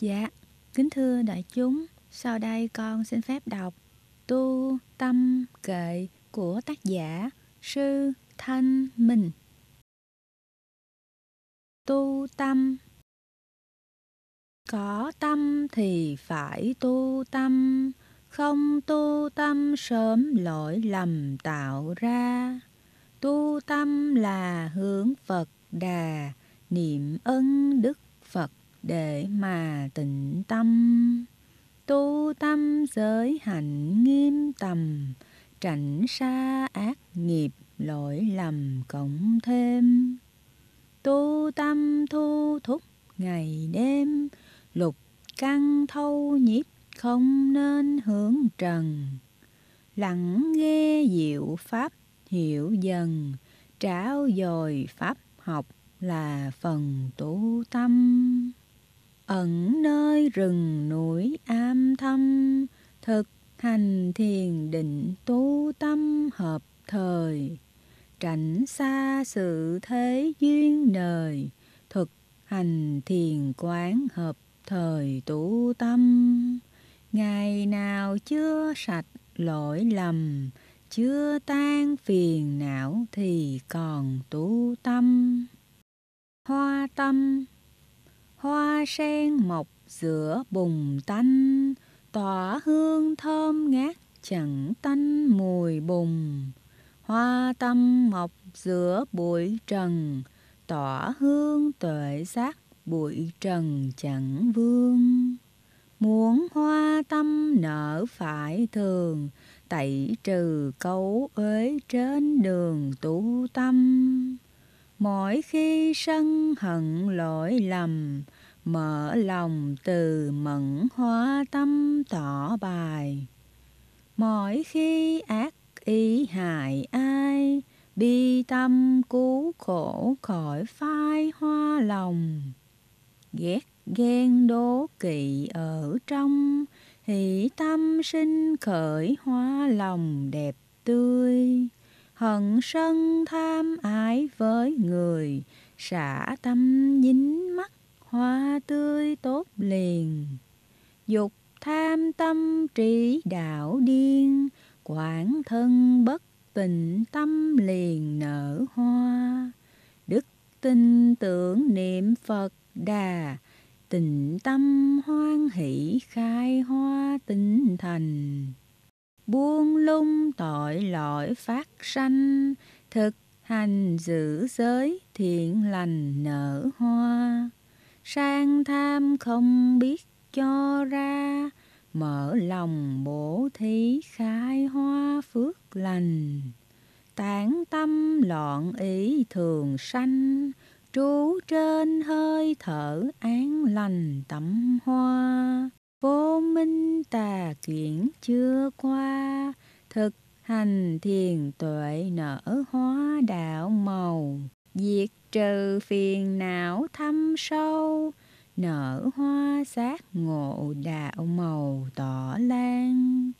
Dạ, kính thưa đại chúng, sau đây con xin phép đọc Tu Tâm Kệ của tác giả Sư Thanh Minh. Tu tâm Có tâm thì phải tu tâm, không tu tâm sớm lỗi lầm tạo ra. Tu tâm là hướng Phật đà, niệm ân đức Phật để mà tịnh tâm. Tu tâm giới hạnh nghiêm tầm, tránh xa ác nghiệp lỗi lầm cộng thêm. Tu tâm thu thúc ngày đêm, lục căng thâu nhiếp không nên hướng trần. Lặng nghe diệu pháp hiểu dần, tráo dồi pháp học là phần tu tâm. Ẩn nơi rừng núi am thâm, thực hành thiền định tu tâm hợp thời. Tránh xa sự thế duyên đời, thực hành thiền quán hợp thời tu tâm. Ngày nào chưa sạch lỗi lầm, chưa tan phiền não thì còn tu tâm. Hoa tâm Hoa sen mọc giữa bùng tanh, tỏa hương thơm ngát chẳng tanh mùi bùng. Hoa tâm mọc giữa bụi trần, tỏa hương tuệ giác bụi trần chẳng vương. Muốn hoa tâm nở phải thường, tẩy trừ cấu uế trên đường tu tâm. Mỗi khi sân hận lỗi lầm, mở lòng từ mẫn hóa tâm tỏ bài. Mỗi khi ác ý hại ai, bi tâm cứu khổ khỏi phai hoa lòng. Ghét ghen đố kỵ ở trong, hỷ tâm sinh khởi hoa lòng đẹp tươi. Hận sân tham ái với người, xả tâm dính mắt hoa tươi tốt liền. Dục tham tâm trí đạo điên, quản thân bất tình tâm liền nở hoa. Đức tin tưởng niệm Phật đà, tình tâm hoan hỷ khai hoa tinh thành. Buông lung tội lỗi phát sanh, thực hành giữ giới thiện lành nở hoa. Sang tham không biết cho ra mở lòng bổ thí khai hoa phước lành. Tán tâm loạn ý thường sanh trú trên hơi thở an lành tẩm hoa vô minh tà kiện chưa qua, thực hành thiền tuệ nở hóa đạo màu. Diệt trừ phiền não thâm sâu, nở hoa giác ngộ đạo màu tỏ lan.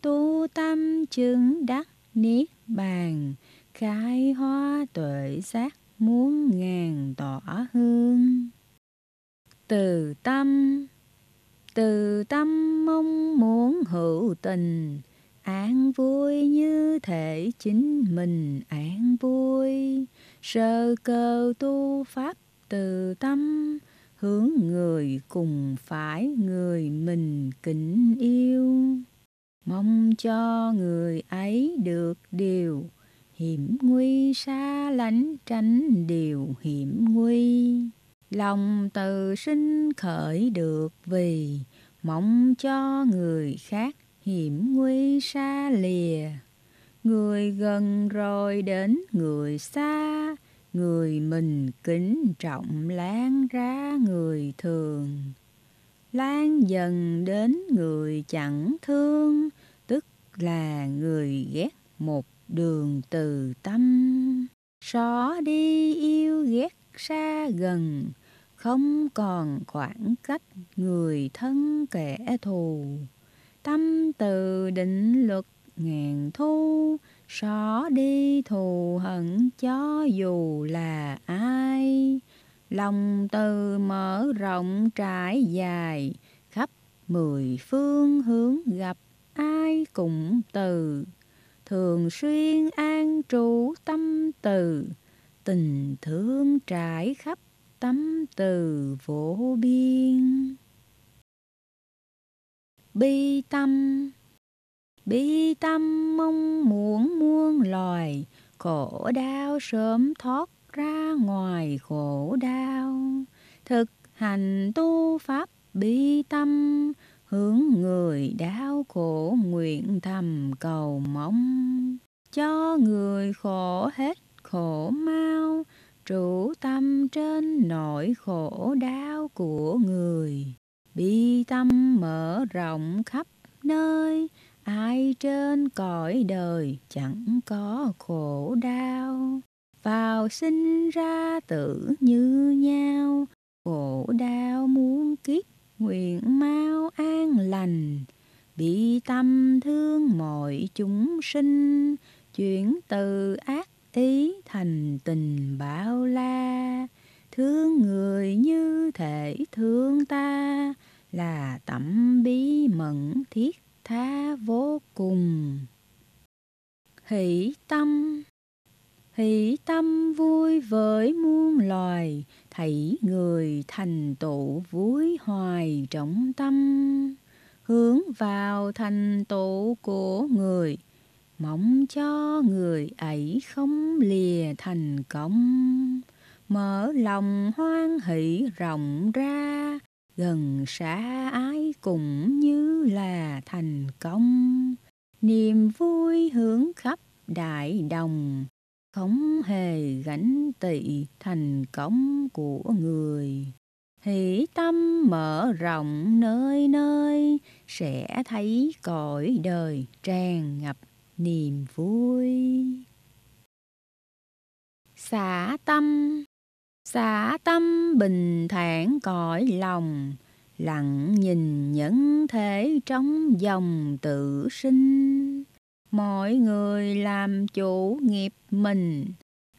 Tu tâm chứng đắc niết bàn, khai hoa tuệ giác muốn ngàn tỏa hương. Từ tâm từ tâm mong muốn hữu tình, an vui như thể chính mình an vui. Sơ cơ tu pháp từ tâm, hướng người cùng phải người mình kính yêu. Mong cho người ấy được điều, hiểm nguy xa lánh tránh điều hiểm nguy lòng từ sinh khởi được vì mong cho người khác hiểm nguy xa lìa. Người gần rồi đến người xa, người mình kính trọng lan ra người thường. Lan dần đến người chẳng thương, tức là người ghét một đường từ tâm. Xóa đi yêu ghét xa gần không còn khoảng cách người thân kẻ thù. Tâm từ định luật ngàn thu xóa đi thù hận cho dù là ai. Lòng từ mở rộng trải dài, khắp mười phương hướng gặp ai cũng từ. Thường xuyên an trụ tâm từ, tình thương trải khắp tâm từ vô biên. Bi tâm. Bi tâm mong muốn muôn loài, khổ đau sớm thoát ra ngoài khổ đau. Thực hành tu pháp bi tâm, hướng người đau khổ nguyện thầm cầu mong. Cho người khổ hết khổ mau trụ tâm trên nỗi khổ đau của người. Bi tâm mở rộng khắp nơi, ai trên cõi đời chẳng có khổ đau. Vào sinh ra tử như nhau, khổ đau muốn kiếp, nguyện mau an lành. Bị tâm thương mọi chúng sinh, chuyển từ ác ý thành tình bao la. Thương người như thể thương ta, là tẩm bí mẫn thiết tha vô cùng. Hỷ tâm. Hỷ tâm vui với muôn loài, thấy người thành tựu vui hoài trọng tâm. Hướng vào thành tựu của người mong cho người ấy không lìa thành công. Mở lòng hoan hỷ rộng ra, gần xa ai cũng như là thành công. Niềm vui hướng khắp đại đồng, không hề gánh tị thành công của người. Hỷ tâm mở rộng nơi nơi, sẽ thấy cõi đời tràn ngập niềm vui. Xả tâm xả tâm bình thản cõi lòng, lặng nhìn những thể trong dòng tự sinh. Mọi người làm chủ nghiệp mình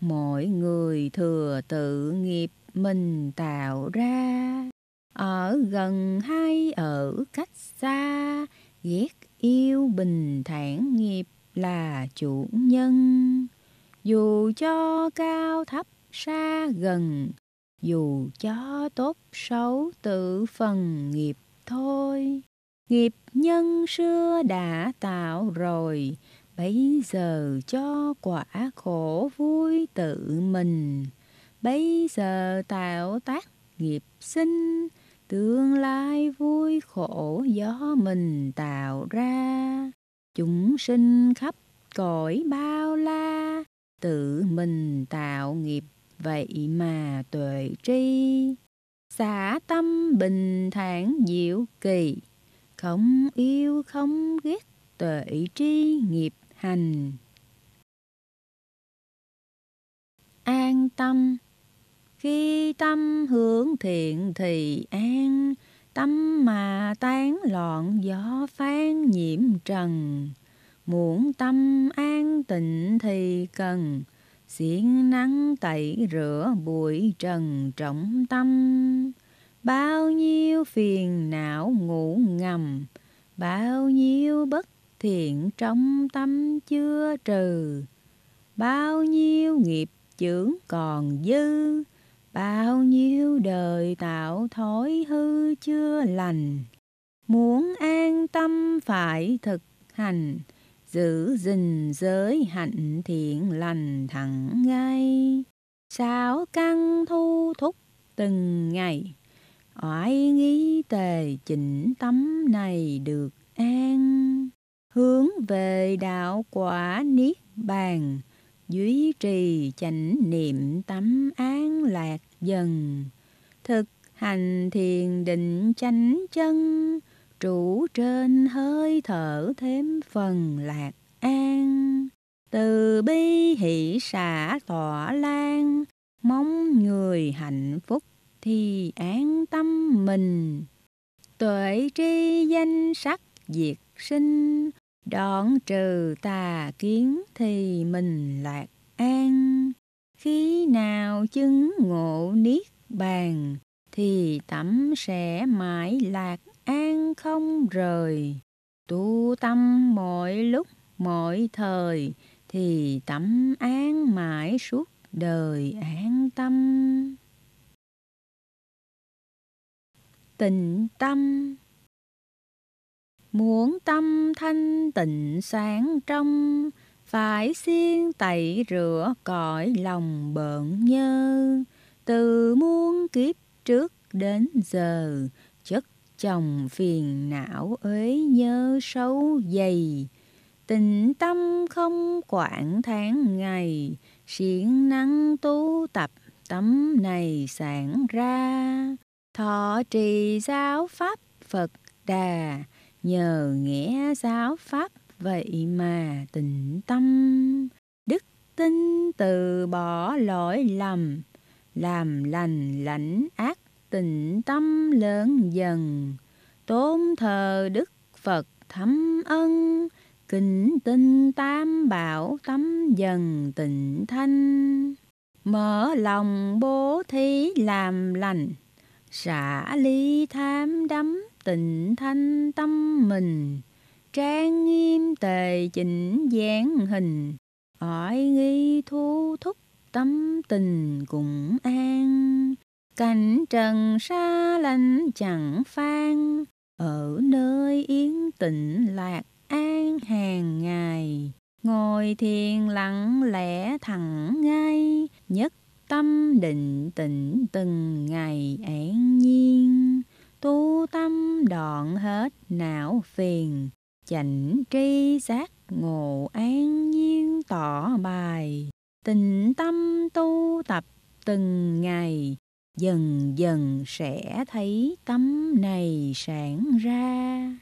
mọi người thừa tự nghiệp mình tạo ra. Ở gần hay ở cách xa, ghét yêu bình thản nghiệp là chủ nhân. Dù cho cao thấp, xa gần, dù cho tốt, xấu, tự phần nghiệp thôi. Nghiệp nhân xưa đã tạo rồi bây giờ cho quả khổ vui tự mình. Bây giờ tạo tác nghiệp sinh, tương lai vui khổ do mình tạo ra chúng sinh khắp cõi bao la, tự mình tạo nghiệp, vậy mà tuệ tri. Xả tâm bình thản diệu kỳ, không yêu không ghét tuệ tri nghiệp hành. An tâm, khi tâm hướng thiện thì an tâm mà tán loạn gió phán nhiễm trần. Muốn tâm an tịnh thì cần, xiên nắng tẩy rửa bụi trần trọng tâm. Bao nhiêu phiền não ngủ ngầm, bao nhiêu bất thiện trong tâm chưa trừ. Bao nhiêu nghiệp chướng còn dư bao nhiêu đời tạo thói hư chưa lành, muốn an tâm phải thực hành, giữ gìn giới hạnh thiện lành thẳng ngay. Sao căn thu thúc từng ngày, oai nghi tề chỉnh tâm này được an. Hướng về đạo quả niết bàn duy trì chánh niệm tâm an lạc dần, thực hành thiền định chánh chân, trụ trên hơi thở thêm phần lạc an. Từ bi hỷ xả tỏa lan, mong người hạnh phúc thì an tâm mình. Tuệ tri danh sắc diệt sinh đoạn trừ tà kiến thì mình lạc an khi nào chứng ngộ niết bàn, thì tâm sẽ mãi lạc an không rời. Tu tâm mọi lúc mọi thời, thì tâm an mãi suốt đời an tâm. Tịnh tâm Muốn tâm thanh tịnh sáng trong, phải xiên tẩy rửa cõi lòng bợn nhơ. Từ muôn kiếp trước đến giờ, chất chồng phiền não ế nhớ sâu dày. Tình tâm không quản tháng ngày, siêng năng tu tập tấm này sáng ra. Thọ trì giáo pháp Phật Đà, nhờ nghe giáo pháp vậy mà tịnh tâm. Đức tin từ bỏ lỗi lầm, làm lành lãnh ác tịnh tâm lớn dần. Tôn thờ Đức Phật thấm ân, kính tinh tam bảo tâm dần tịnh thanh. Mở lòng bố thí làm lành, xả ly tham đắm tịnh thanh tâm mình, trang nghiêm tề chỉnh dáng hình, hỏi nghi thu thúc tâm tình cùng an. Cảnh trần xa lạnh chẳng phan, ở nơi yên tĩnh lạc an hàng ngày. Ngồi thiền lặng lẽ thẳng ngay, nhất tâm định tịnh từng ngày an nhiên. Tu tâm đoạn hết não phiền, chánh tri giác ngộ an nhiên tỏ bài. tình tâm tu tập từng ngày, dần dần sẽ thấy tâm này sáng ra.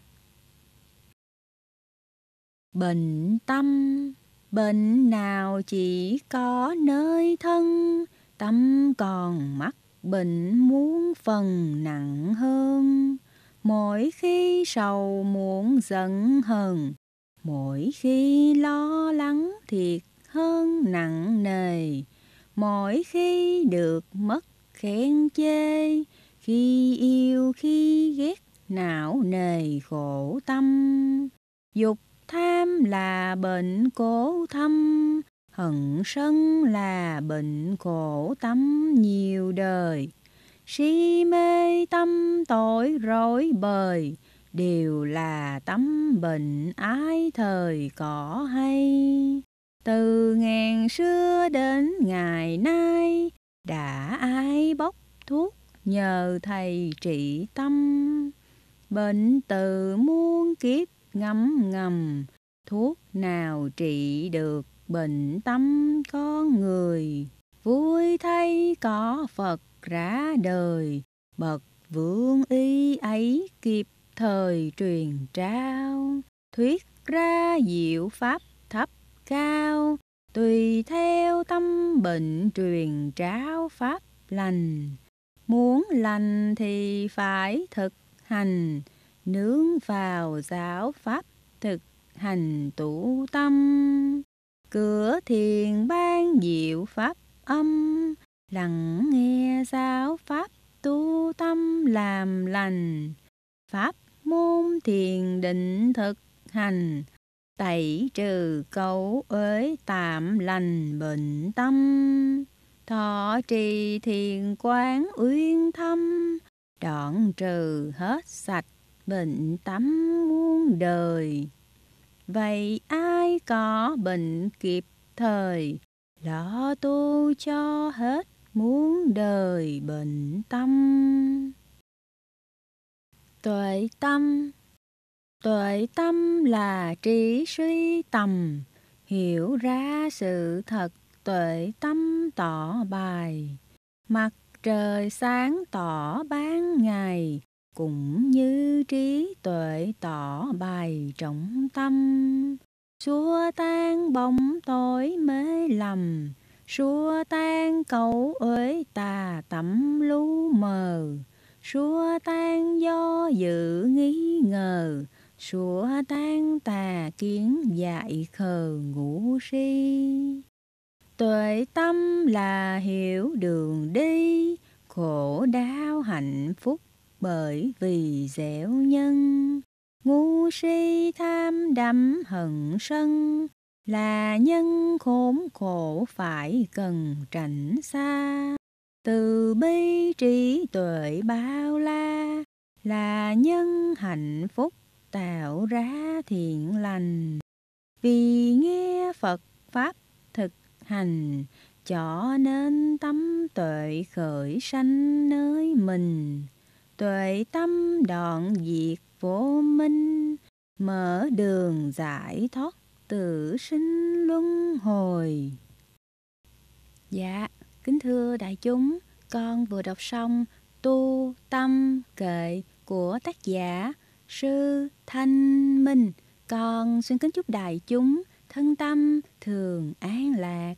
Bệnh tâm, bệnh nào chỉ có nơi thân, tâm còn mắc bệnh muốn phần nặng hơn. Mỗi khi sầu muộn giận hờn, mỗi khi lo lắng thiệt hơn nặng nề, mỗi khi được mất khen chê, khi yêu khi ghét não nề khổ tâm. Dục tham là bệnh cố thâm, hận sân là bệnh khổ tâm nhiều đời. Si mê tâm tội rối bời, đều là tâm bệnh ái thời có hay. Từ ngàn xưa đến ngày nay, đã ai bốc thuốc nhờ thầy trị tâm. Bệnh từ muôn kiếp ngấm ngầm, thuốc nào trị được bệnh tâm con người. Vui thay có Phật ra đời, bậc vương y ấy kịp thời truyền trao. Thuyết ra diệu pháp thấp cao, tùy theo tâm bệnh truyền trao pháp lành. Muốn lành thì phải thực hành, nướng vào giáo pháp thực hành tụ tâm. Cửa thiền ban diệu pháp âm, lặng nghe giáo pháp tu tâm làm lành. Pháp môn thiền định thực hành, tẩy trừ cấu uế tạm lành bệnh tâm. Thọ trì thiền quán uyên thâm, đoạn trừ hết sạch bệnh tắm muôn đời. Vậy ai có bệnh kịp thời, lo tu cho hết muốn đời bệnh tâm. Tuệ tâm Tuệ tâm là trí suy tầm, hiểu ra sự thật tuệ tâm tỏ bài. Mặt trời sáng tỏ ban ngày, cũng như trí tuệ tỏ bài trọng tâm. Xua tan bóng tối mê lầm, xua tan cấu ới tà tẩm lu mờ, xua tan do dự nghi ngờ, xua tan tà kiến dại khờ ngủ si. Tuệ tâm là hiểu đường đi, khổ đau hạnh phúc bởi vì dẻo nhân. Ngu si tham đắm hận sân, là nhân khốn khổ phải cần tránh xa. Từ bi trí tuệ bao la, là nhân hạnh phúc tạo ra thiện lành. Vì nghe Phật Pháp thực hành, cho nên tâm tuệ khởi sanh nơi mình. Tuệ tâm đoạn diệt vô minh, mở đường giải thoát tử sinh luân hồi. Dạ, kính thưa đại chúng, con vừa đọc xong Tu Tâm Kệ của tác giả Sư Thanh Minh. Con xin kính chúc đại chúng thân tâm thường an lạc.